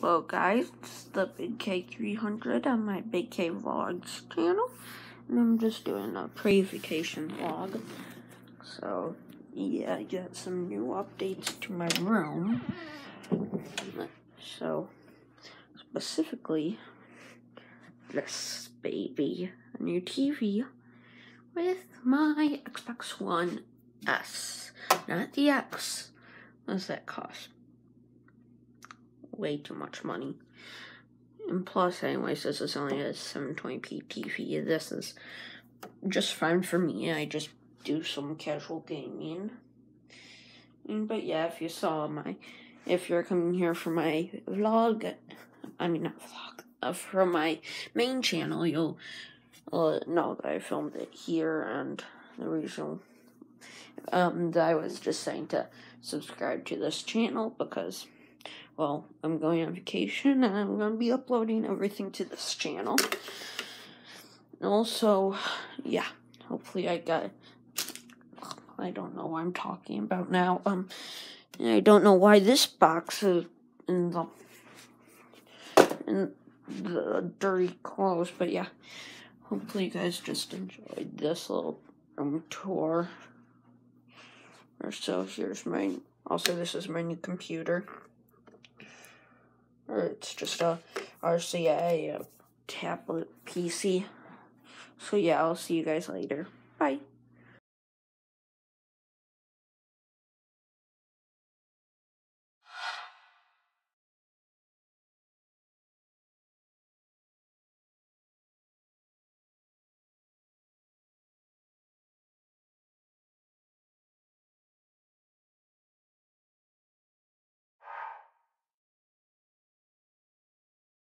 Hello guys, it's the Big K300 on my Big K Vlogs channel. And I'm just doing a pre-vacation vlog. So, yeah, I got some new updates to my room. So, specifically, this baby, a new TV with my Xbox One S. Not the X. What does that cost? Way too much money. And plus, anyways, this is only a 720p TV. This is just fine for me. I just do some casual gaming. But yeah, if you saw my, if you're coming here for my vlog, I mean not vlog, uh, from my main channel, you'll uh, know that I filmed it here and the reason um, I was just saying to subscribe to this channel because well, I'm going on vacation and I'm going to be uploading everything to this channel. Also, yeah, hopefully I got, I don't know what I'm talking about now. Um, I don't know why this box is in the, in the dirty clothes, but yeah, hopefully you guys just enjoyed this little room tour. Or so here's my, also this is my new computer or it's just a RCA a tablet PC. So yeah, I'll see you guys later. Bye.